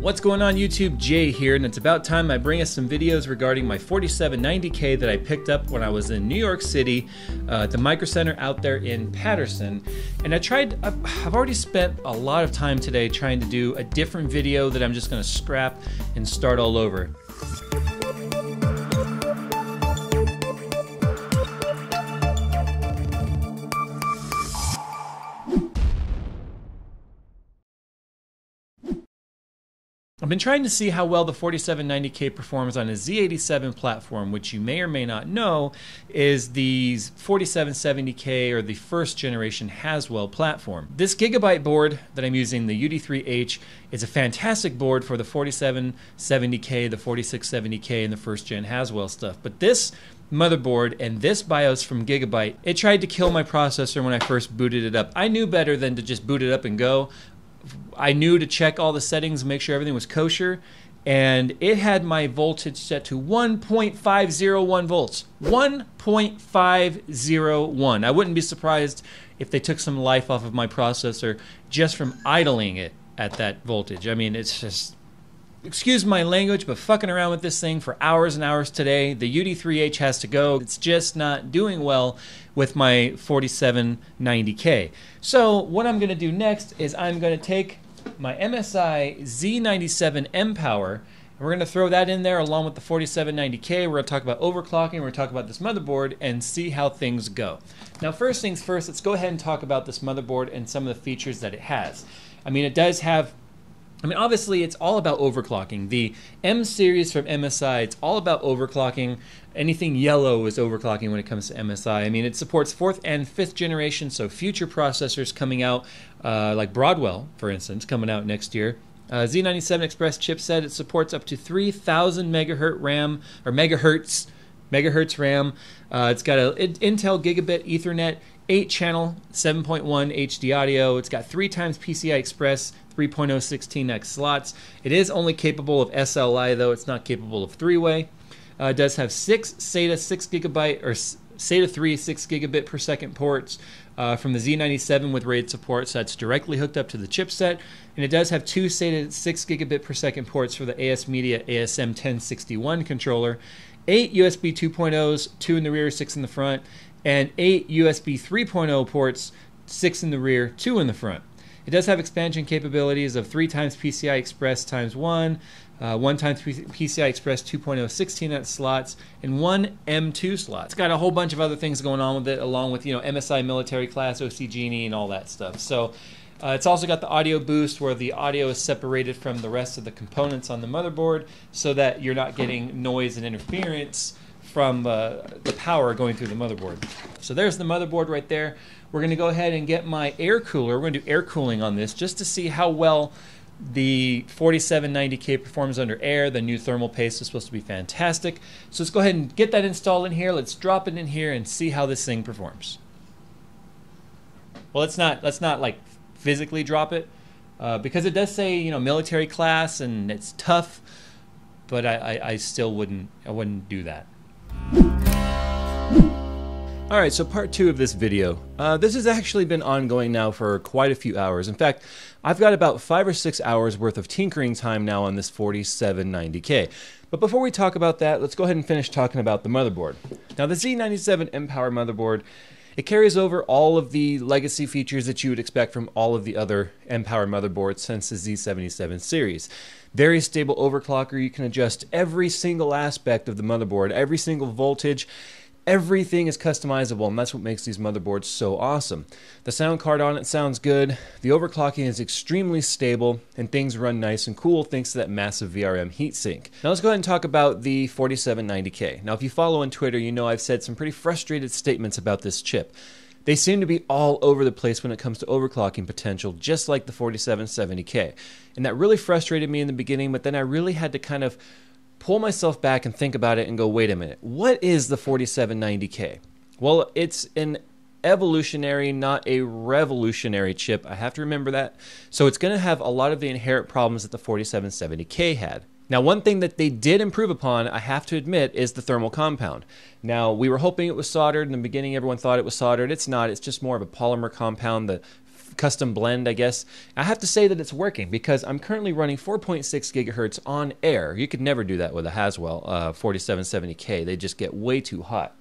What's going on YouTube? Jay here, and it's about time I bring us some videos regarding my 4790K that I picked up when I was in New York City uh, at the Micro Center out there in Patterson. And I tried, I've already spent a lot of time today trying to do a different video that I'm just gonna scrap and start all over. I've been trying to see how well the 4790K performs on a Z87 platform, which you may or may not know is the 4770K or the first generation Haswell platform. This Gigabyte board that I'm using, the UD3H, is a fantastic board for the 4770K, the 4670K, and the first gen Haswell stuff. But this motherboard and this BIOS from Gigabyte, it tried to kill my processor when I first booted it up. I knew better than to just boot it up and go. I knew to check all the settings, make sure everything was kosher, and it had my voltage set to 1.501 volts. 1.501. I wouldn't be surprised if they took some life off of my processor just from idling it at that voltage. I mean, it's just excuse my language, but fucking around with this thing for hours and hours today. The UD3H has to go. It's just not doing well with my 4790K. So what I'm going to do next is I'm going to take my MSI Z97 mPower and we're going to throw that in there along with the 4790K. We're going to talk about overclocking. We're going to talk about this motherboard and see how things go. Now, first things first, let's go ahead and talk about this motherboard and some of the features that it has. I mean, it does have I mean, obviously, it's all about overclocking. The M series from MSI, it's all about overclocking. Anything yellow is overclocking when it comes to MSI. I mean, it supports fourth and fifth generation, so future processors coming out, uh, like Broadwell, for instance, coming out next year. Uh, Z97 Express chipset, it supports up to 3,000 megahertz RAM or megahertz megahertz RAM. Uh, it's got an Intel Gigabit Ethernet 8 channel 7.1 HD audio. It's got three times PCI Express 3.0 16x slots. It is only capable of SLI though, it's not capable of three way. Uh, it does have six SATA 6 gigabyte or SATA 3 6 gigabit per second ports uh, from the Z97 with RAID support, so that's directly hooked up to the chipset. And it does have two SATA 6 gigabit per second ports for the ASMedia ASM 1061 controller, eight USB 2.0s, two in the rear, six in the front, and eight USB 3.0 ports, six in the rear, two in the front. It does have expansion capabilities of 3 times PCI Express times 1, uh, 1 times PCI Express 2.0 16 slots, and one M2 slot. It's got a whole bunch of other things going on with it, along with you know MSI military class, OC Genie, and all that stuff. So uh, it's also got the audio boost where the audio is separated from the rest of the components on the motherboard so that you're not getting noise and interference from uh, the power going through the motherboard. So there's the motherboard right there. We're going to go ahead and get my air cooler. We're going to do air cooling on this just to see how well the 4790K performs under air. The new thermal paste is supposed to be fantastic. So let's go ahead and get that installed in here. Let's drop it in here and see how this thing performs. Well, let's not let's not like physically drop it uh, because it does say you know military class and it's tough, but I, I, I still wouldn't I wouldn't do that. Alright, so part two of this video. Uh, this has actually been ongoing now for quite a few hours. In fact, I've got about five or six hours worth of tinkering time now on this 4790K. But before we talk about that, let's go ahead and finish talking about the motherboard. Now the Z97 mPower motherboard, it carries over all of the legacy features that you would expect from all of the other mPower motherboards since the Z77 series. Very stable overclocker, you can adjust every single aspect of the motherboard, every single voltage, Everything is customizable, and that's what makes these motherboards so awesome. The sound card on it sounds good, the overclocking is extremely stable, and things run nice and cool thanks to that massive VRM heatsink. Now let's go ahead and talk about the 4790K. Now if you follow on Twitter, you know I've said some pretty frustrated statements about this chip. They seem to be all over the place when it comes to overclocking potential, just like the 4770K. And that really frustrated me in the beginning, but then I really had to kind of pull myself back and think about it and go, wait a minute, what is the 4790K? Well, it's an evolutionary, not a revolutionary chip. I have to remember that. So it's going to have a lot of the inherent problems that the 4770K had. Now, one thing that they did improve upon, I have to admit, is the thermal compound. Now, we were hoping it was soldered. In the beginning, everyone thought it was soldered. It's not. It's just more of a polymer compound. The custom blend, I guess. I have to say that it's working because I'm currently running 4.6 gigahertz on air. You could never do that with a Haswell uh, 4770K. They just get way too hot.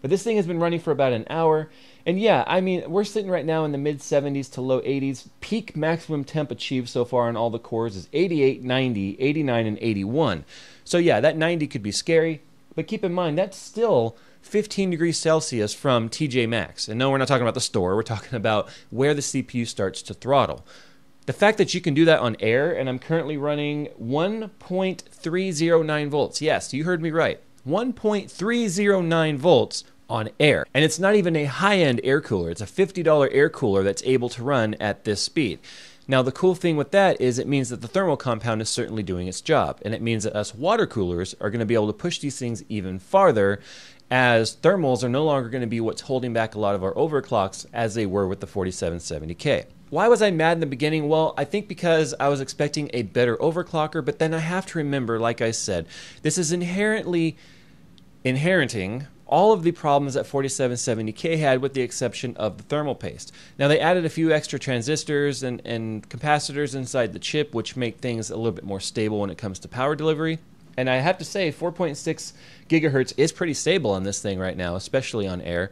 But this thing has been running for about an hour. And yeah, I mean, we're sitting right now in the mid 70s to low 80s. Peak maximum temp achieved so far on all the cores is 88, 90, 89, and 81. So yeah, that 90 could be scary. But keep in mind, that's still 15 degrees Celsius from TJ Maxx. And no, we're not talking about the store, we're talking about where the CPU starts to throttle. The fact that you can do that on air, and I'm currently running 1.309 volts. Yes, you heard me right. 1.309 volts on air. And it's not even a high end air cooler, it's a $50 air cooler that's able to run at this speed. Now, the cool thing with that is it means that the thermal compound is certainly doing its job. And it means that us water coolers are going to be able to push these things even farther as thermals are no longer going to be what's holding back a lot of our overclocks as they were with the 4770K. Why was I mad in the beginning? Well, I think because I was expecting a better overclocker, but then I have to remember, like I said, this is inherently inheriting all of the problems that 4770K had with the exception of the thermal paste. Now they added a few extra transistors and, and capacitors inside the chip which make things a little bit more stable when it comes to power delivery. And I have to say, 4.6 gigahertz is pretty stable on this thing right now, especially on air.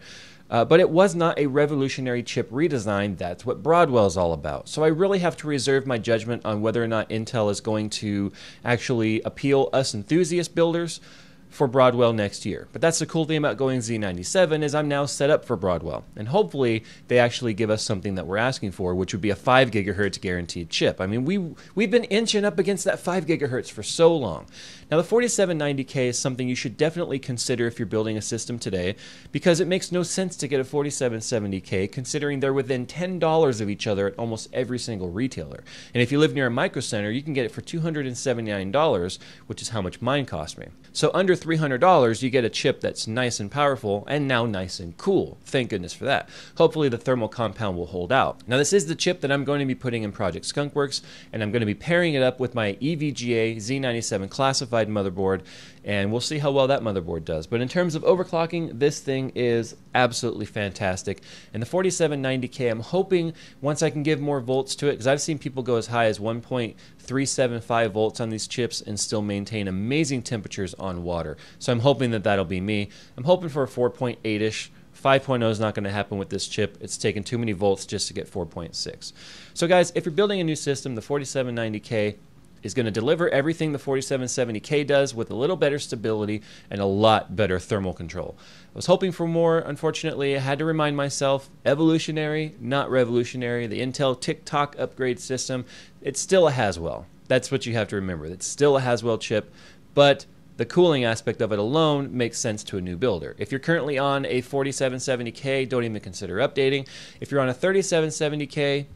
Uh, but it was not a revolutionary chip redesign. That's what Broadwell is all about. So I really have to reserve my judgment on whether or not Intel is going to actually appeal us enthusiast builders for Broadwell next year. But that's the cool thing about going Z97 is I'm now set up for Broadwell. And hopefully they actually give us something that we're asking for, which would be a 5 gigahertz guaranteed chip. I mean, we we've been inching up against that 5 gigahertz for so long. Now the 4790K is something you should definitely consider if you're building a system today because it makes no sense to get a 4770K considering they're within $10 of each other at almost every single retailer. And if you live near a micro center, you can get it for $279, which is how much mine cost me. So under $300, you get a chip that's nice and powerful and now nice and cool. Thank goodness for that. Hopefully the thermal compound will hold out. Now this is the chip that I'm going to be putting in Project Skunkworks and I'm going to be pairing it up with my EVGA Z97 classified motherboard and we'll see how well that motherboard does. But in terms of overclocking, this thing is absolutely fantastic. And the 4790K, I'm hoping once I can give more volts to it, because I've seen people go as high as 1.375 volts on these chips and still maintain amazing temperatures on water. So I'm hoping that that'll be me. I'm hoping for a 4.8ish. 5.0 is not going to happen with this chip. It's taken too many volts just to get 4.6. So guys, if you're building a new system, the 4790K is going to deliver everything the 4770K does with a little better stability and a lot better thermal control. I was hoping for more. Unfortunately, I had to remind myself evolutionary, not revolutionary. The Intel Tick-Tock upgrade system, it's still a Haswell. That's what you have to remember. It's still a Haswell chip, but the cooling aspect of it alone makes sense to a new builder. If you're currently on a 4770K, don't even consider updating. If you're on a 3770K,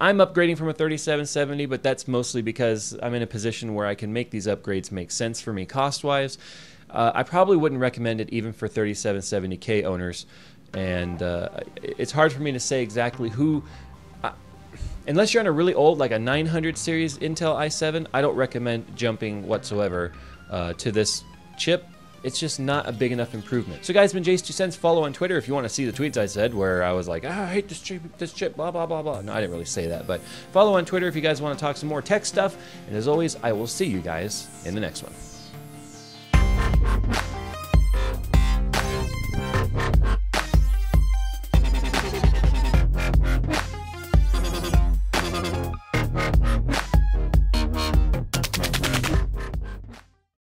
I'm upgrading from a 3770, but that's mostly because I'm in a position where I can make these upgrades make sense for me cost wise. Uh, I probably wouldn't recommend it even for 3770K owners. And uh, it's hard for me to say exactly who. Uh, unless you're on a really old, like a 900 series Intel i7, I don't recommend jumping whatsoever uh, to this chip it's just not a big enough improvement. So guys, been JayzTwoCents. Follow on Twitter if you want to see the tweets I said where I was like, ah, I hate this chip, this chip, blah blah blah blah. No, I didn't really say that, but follow on Twitter if you guys want to talk some more tech stuff. And as always, I will see you guys in the next one.